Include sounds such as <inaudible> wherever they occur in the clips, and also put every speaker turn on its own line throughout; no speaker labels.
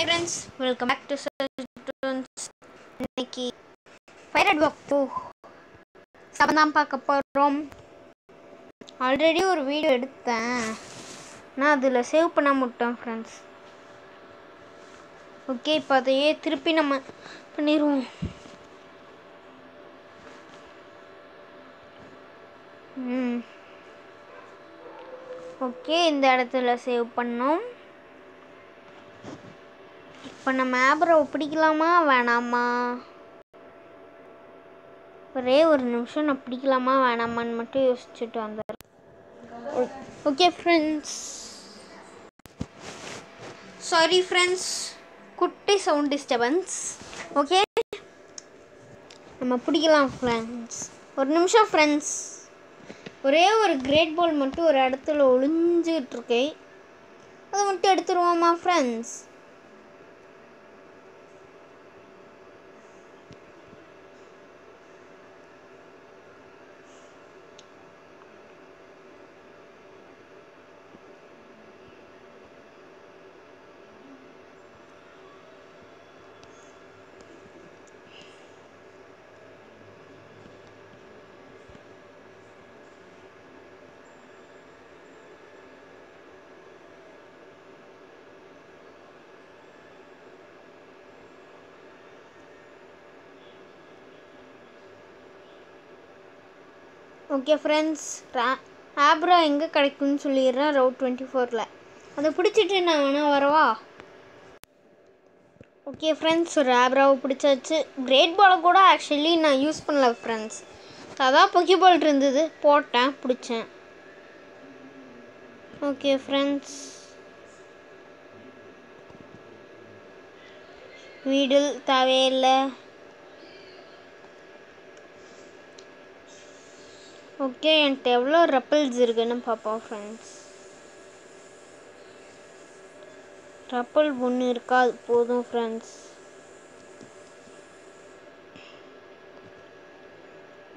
Hi friends welcome back to students இன்னைக்கு FireRed work two சபம் தான் பார்க்க போகிறோம் ஆல்ரெடி ஒரு வீடியோ எடுத்தேன். நான் அதில் சேவ் பண்ண முட்டேன் ஃப்ரெண்ட்ஸ் ஓகே இப்போ அதையே திருப்பி நம்ம பண்ணிடுவோம் ஓகே இந்த இடத்துல சேவ் பண்ணோம். இப்போ நம்ம ஆப்ரோ பிடிக்கலாமா வேணாமா? ஒரே ஒரு நிமிஷம் நான் பிடிக்கலாமா? வேணாமான்னு மட்டும் யோசிச்சுட்டு வந்தார் ஓகே ஃப்ரெண்ட்ஸ் சாரி ஃப்ரெண்ட்ஸ் குட்டி சவுண்ட் டிஸ்டர்பன்ஸ் ஓகே நம்ம பிடிக்கலாம் ஃப்ரெண்ட்ஸ் ஒரு நிமிஷம் ஃப்ரெண்ட்ஸ் ஒரே ஒரு கிரேட் பால் மட்டும் ஒரு இடத்துல ஒளிஞ்சிக்கிட்டு இருக்கேன் அதை மட்டும் எடுத்துருவோமா ஃப்ரெண்ட்ஸ் ஓகே ஃப்ரெண்ட்ஸ் ஆப்ரா எங்கே கிடைக்கும்னு சொல்லிடுறேன் ரவுட் டுவெண்ட்டி ஃபோரில் அதை பிடிச்சிட்டு நான் வேணால் வரவா? ஓகே ஃப்ரெண்ட்ஸ் ஒரு ஆப்ராவை பிடிச்சாச்சு. கிரேட் பாலை கூட ஆக்சுவலி நான் யூஸ் பண்ணல ஃப்ரெண்ட்ஸ் அதான் பொக்கி பால் இருந்தது. போட்டேன் பிடிச்சேன். ஓகே ஃப்ரெண்ட்ஸ் வீடில் தேவையில்லை. ஓகே என்கிட்ட எவ்வளோ ரப்பல்ஸ் இருக்குன்னு பார்ப்போம் ஃப்ரெண்ட்ஸ் ரப்பல் ஒன்று இருக்கா? அது போதும் ஃப்ரெண்ட்ஸ்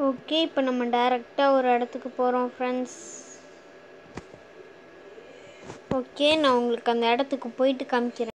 ஓகே இப்போ நம்ம டைரெக்டாக ஒரு இடத்துக்கு போகிறோம் ஃப்ரெண்ட்ஸ் ஓகே நான் உங்களுக்கு அந்த இடத்துக்கு போயிட்டு காமிக்கிறேன்.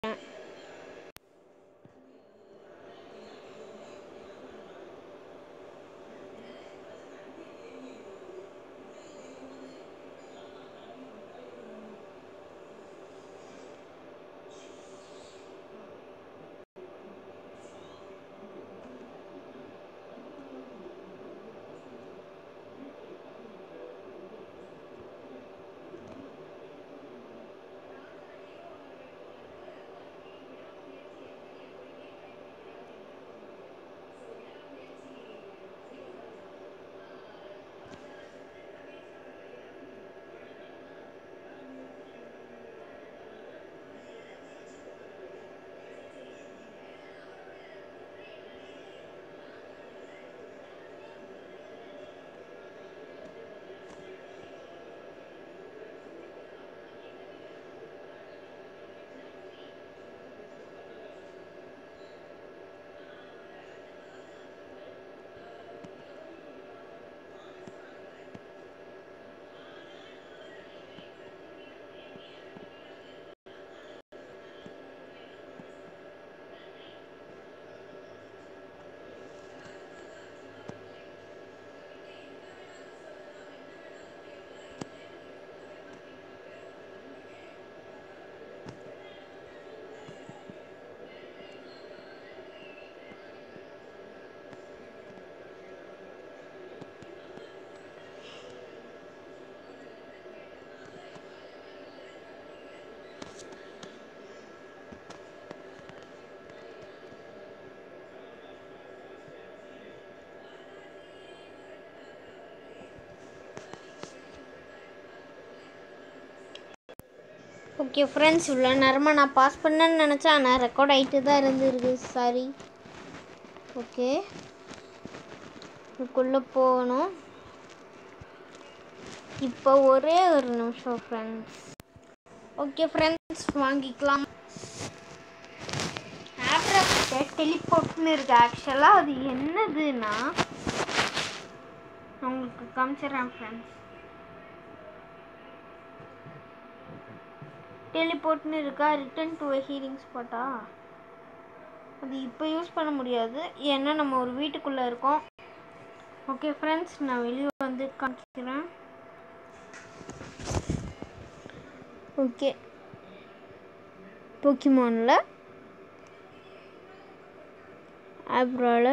ஓகே ஃப்ரெண்ட்ஸ் இவ்வளோ நேரமாக நான் பாஸ் பண்ணேன்னு நினச்சேன். ஆனால் ரெக்கார்ட் ஆகிட்டு தான் இருந்துருக்கு. சாரி ஓகே இதுக்குள்ளே போகணும். இப்போ ஒரே ஒரு நிமிஷம் ஃப்ரெண்ட்ஸ் ஓகே ஃப்ரெண்ட்ஸ் வாங்கிக்கலாம். ஆப்ரா டெலிபோர்ட்னு இருக்குது ஆக்சுவலாக அது என்னதுன்னா உங்களுக்கு காமிச்சிடுறேன் ஃப்ரெண்ட்ஸ் டெலிபோர்ட்னு இருக்கா? ரிட்டன் டு ஹீலிங் ஸ்பாட்டா அது இப்போ யூஸ் பண்ண முடியாது. ஏன்னா நம்ம ஒரு வீட்டுக்குள்ளே இருக்கோம். ஓகே ஃப்ரெண்ட்ஸ் நான் வெளியே வந்து காமிக்கிறேன். ஓகே போக்கிமானில் ஆப்ரால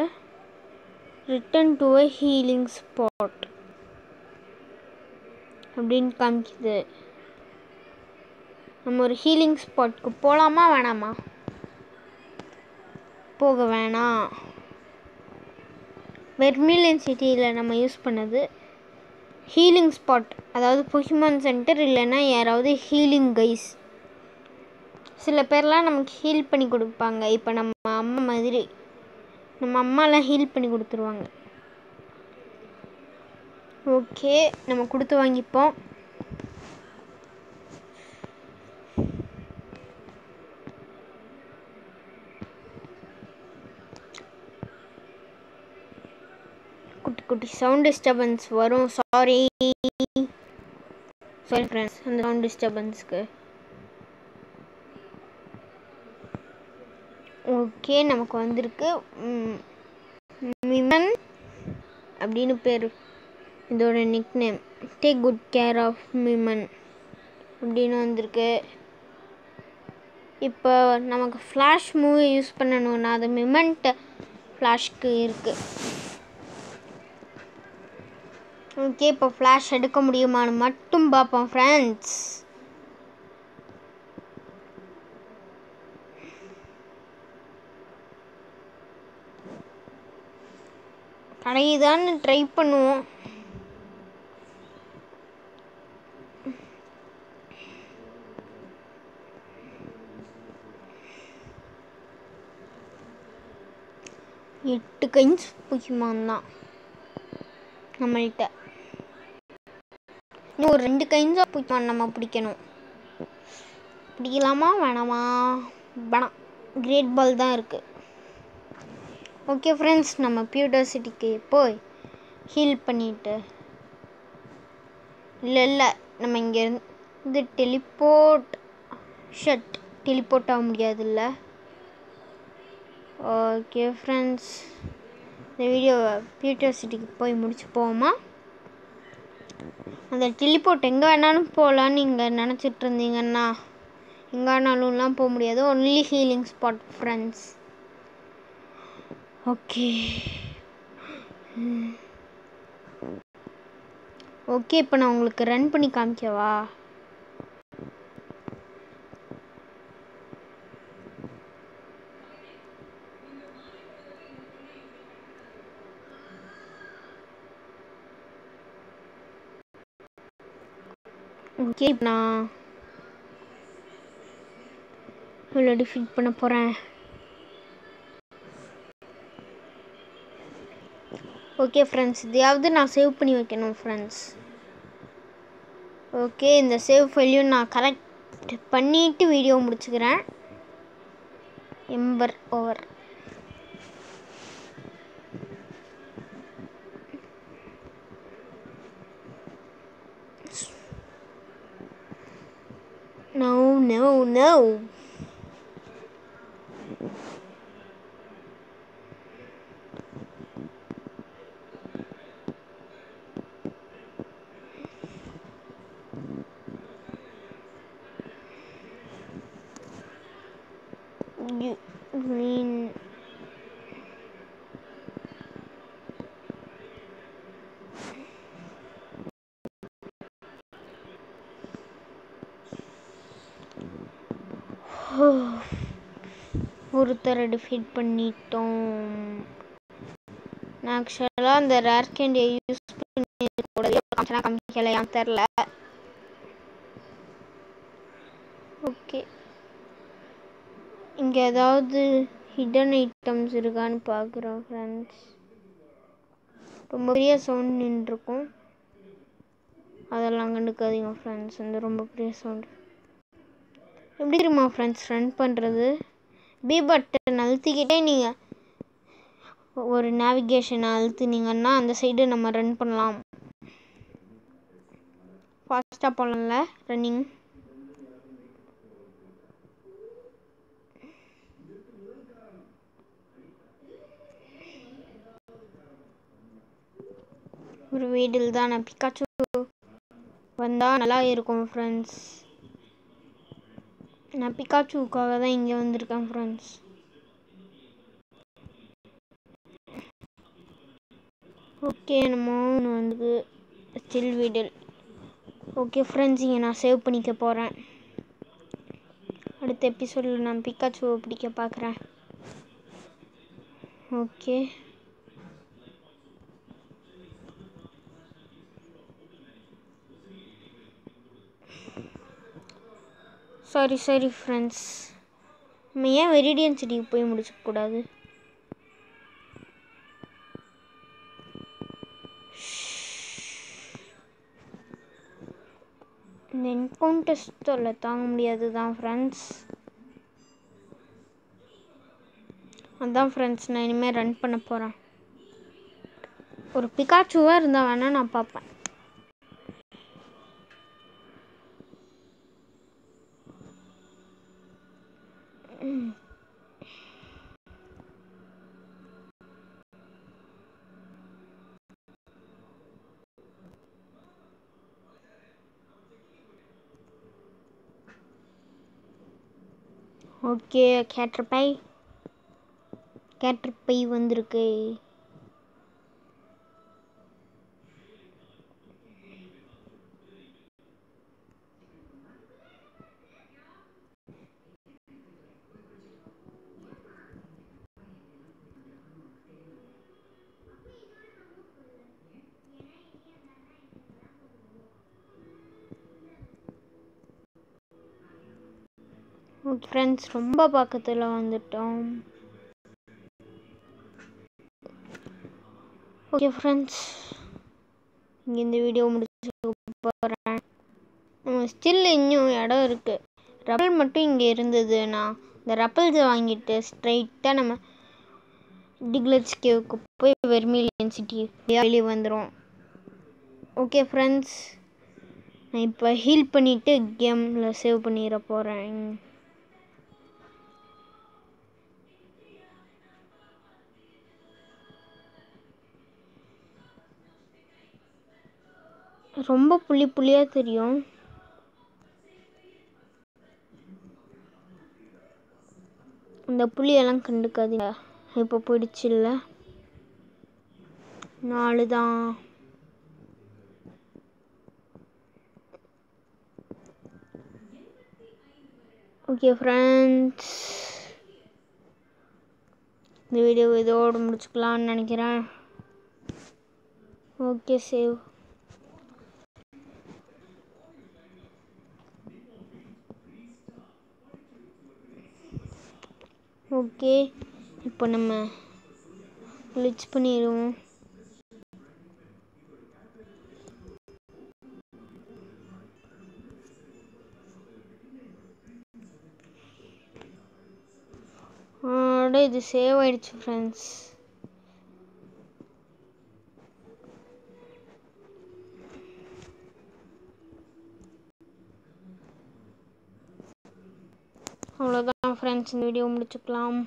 return to a healing spot அப்படின்னு காமிக்குது. நம்ம ஒரு ஹீலிங் ஸ்பாட்க்கு போகலாமா வேணாமா? போக வேணாம் வெர்மிலியன் சிட்டியில் நம்ம யூஸ் பண்ணது ஹீலிங் ஸ்பாட் அதாவது பொக்கிமான் சென்டர் இல்லைன்னா யாராவது ஹீலிங் கைஸ் சில பேர்லாம் நமக்கு ஹீல் பண்ணி கொடுப்பாங்க. இப்போ நம்ம அம்மா மாதிரி நம்ம அம்மாலாம் ஹீல் பண்ணி கொடுத்துருவாங்க. ஓகே நம்ம கொடுத்து வாங்கிப்போம். குட்டி குட்டி சவுண்ட் டிஸ்டர்பன்ஸ் வரும். சாரி சாரி ஃப்ரெண்ட்ஸ் அந்த சவுண்ட் டிஸ்டர்பன்ஸ்க்கு ஓகே நமக்கு வந்திருக்கு மிமன் அப்படின்னு பேர். இதோட nick name take good care of மிமன் அப்படின்னு வந்திருக்கு. இப்போ நமக்கு ஃப்ளாஷ் மூவி யூஸ் பண்ணணும்னா அது மிமெண்ட் ஃப்ளாஷ்க்கு இருக்குது ஓகே இப்போ ஃப்ளாஷ் எடுக்க முடியுமான்னு மட்டும் பார்ப்போம் ஃப்ரெண்ட்ஸ் கிடையுதான்னு ட்ரை பண்ணுவோம். எட்டு கைன்ஸ் புக்கிமான் தான் நம்மள்கிட்ட இன்னும் ஒரு ரெண்டு கைஞ்சாக ஆஃப் நம்ம பிடிக்கணும். பிடிக்கலாமா? வேணாமா? வேணாம். கிரேட் பால் தான் இருக்குது ஓகே ஃப்ரெண்ட்ஸ் நம்ம பியூட்டர் சிட்டிக்கு போய் ஹீல் பண்ணிட்டு இல்லை இல்லை. நம்ம இங்கே இருந்து டெலிபோர்ட் ஷட் டெலிபோர்ட் ஆக முடியாதுல்ல. ஓகே ஃப்ரெண்ட்ஸ் இந்த வீடியோவை பியூட்டர் சிட்டிக்கு போய் முடிச்சு போவோமா? அந்த டெலிபோர்ட் எங்கே வேணாலும் போகலான்னு நீங்கள் நினச்சிட்டு இருந்தீங்கன்னா எங்கே வேணாலும்லாம் போக முடியாது. Only healing spot friends okay okay இப்போ நான் உங்களுக்கு ரன் பண்ணி காமிக்கவா? ஓகே இப்போ நான் இவ்வளோ டிஃபீட் பண்ண போகிறேன் ஓகே ஃப்ரெண்ட்ஸ் இதையாவது நான் சேவ் பண்ணி வைக்கணும் ஃப்ரெண்ட்ஸ் ஓகே இந்த சேவ் ஃபைலையும் நான் கரெக்ட் பண்ணிவிட்டு வீடியோ முடிச்சுக்கிறேன். எம்பர் ஓவர் No, no, <sighs> ஒருத்தரை டிஃபீட் பண்ணிட்டோம். நான் ஆக்சுவலாக அந்த ரேர் கேண்டியை யூஸ் பண்ணி காமிக்கலையான்னு தெரில ஓகே இங்கே ஏதாவது ஹிடன் ஐட்டம்ஸ் இருக்கான்னு பார்க்குறோம் ஃப்ரெண்ட்ஸ் ரொம்ப பெரிய சவுண்ட் நின்றுருக்கும். அதெல்லாம் கண்டுக்காதீங்க ஃப்ரெண்ட்ஸ் வந்து ரொம்ப பெரிய சவுண்டு எப்படி தெரியுமா ஃப்ரெண்ட்ஸ் ரன் பண்ணுறது பி பட்டன் அழுத்திக்கிட்டே நீங்கள் ஒரு நேவிகேஷனை அழுத்துனீங்கன்னா அந்த சைடு நம்ம ரன் பண்ணலாம். ஃபாஸ்ட்டாக போகலாம்ல ரன்னிங் ஒரு வீடில் தான் பிக்காச்சு வந்தால் நல்லா இருக்கும் ஃப்ரெண்ட்ஸ் நான் பிக்காச்சுவுக்காக தான் இங்கே வந்திருக்கேன் ஃப்ரெண்ட்ஸ் ஓகே நம்ம ஒன்று வந்து ஸ்டில் வீடில் ஓகே ஃப்ரெண்ட்ஸ் இங்கே நான் சேவ் பண்ணிக்க போகிறேன் அடுத்த எபிசோடில் நான் பிக்காச்சுவை பிடிக்க பார்க்குறேன். ஓகே சாரி சாரி ஃப்ரெண்ட்ஸ் நம்ம ஏன் வெரிடியன் சிட்டிக்கு போய் முடிச்சக்கூடாது இந்த என்கவுண்டர்ஸ் தொல்லை தாங்க முடியாது தான் ஃப்ரெண்ட்ஸ் அதான் ஃப்ரெண்ட்ஸ் நான் இனிமேல் ரன் பண்ண போகிறேன் ஒரு பிகாச்சுவாக இருந்தால் வேணால் நான் பார்ப்பேன். ஓகே கேட்டிருப்பை கேட்ருப்பை வந்திருக்கு. ஃப்ரெண்ட்ஸ் ரொம்ப பக்கத்தில் வந்துட்டோம். ஓகே ஃப்ரெண்ட்ஸ் இங்கே இந்த வீடியோ முடிச்சு போகிறேன் நம்ம ஸ்டில் இன்னும் இடம் இருக்குது ரப்பல் மட்டும் இங்கே இருந்ததுன்னா இந்த ரப்பல்ஸை வாங்கிட்டு ஸ்ட்ரைட்டாக நம்ம டிக்லட்ஸ் கேவுக்கு போய் வெர்மிலியன் சிட்டி வெளியே வந்துடும் ஓகே ஃப்ரெண்ட்ஸ் நான் இப்போ ஹீல் பண்ணிவிட்டு கேமில் சேவ் பண்ணிட போகிறேன் ரொம்ப புள்ளி புள்ளியாக தெரியும். இந்த புளியெல்லாம் கண்டுக்காதீங்க. இப்போ போயிடுச்சுல்ல? நாலு தான். ஓகே ஃப்ரெண்ட்ஸ் இந்த வீடியோ இதோடு முடிச்சுக்கலாம்னு நினைக்கிறேன். Okay save okay. இப்போ நம்ம லிச் பண்ணிடுவோம். அட இது சேவ் ஆயிடுச்சு ஃப்ரெண்ட்ஸ் ஃப்ரெண்ட்ஸ் இந்த வீடியோ முடிச்சுக்கலாம்.